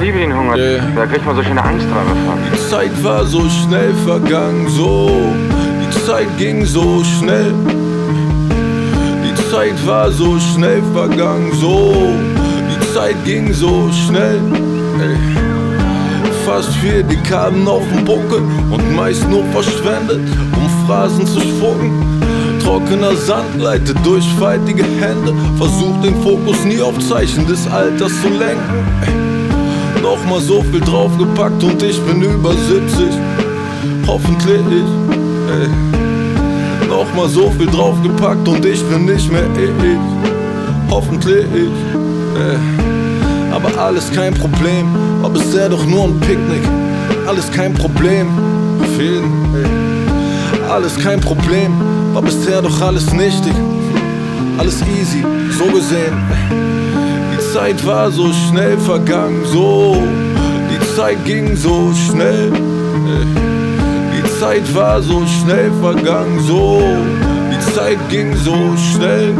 liebe den Hunger. Yeah. Da kriegt man so schöne Angstträume von. Die Zeit war so schnell vergangen, so. Die Zeit ging so schnell. Die Zeit war so schnell vergangen, so. Die Zeit ging so schnell. Ey. Fast vier Dekaden auf dem Buckel und meist nur verschwendet, um Phrasen zu spucken. Trockener Sand leitet durch faltige Hände, versucht den Fokus nie auf Zeichen des Alters zu lenken. Ey. Nochmal so viel draufgepackt und ich bin über 70. Hoffentlich. Ey. Nochmal so viel draufgepackt und ich bin nicht mehr ich. Hoffentlich. Ey. Aber alles kein Problem, aber es wäre doch nur ein Picknick. Alles kein Problem. Jeden, ey. Alles kein Problem, war bisher doch alles nichtig. Alles easy, so gesehen. Die Zeit war so schnell vergangen, so. Die Zeit ging so schnell. Die Zeit war so schnell vergangen, so. Die Zeit ging so schnell.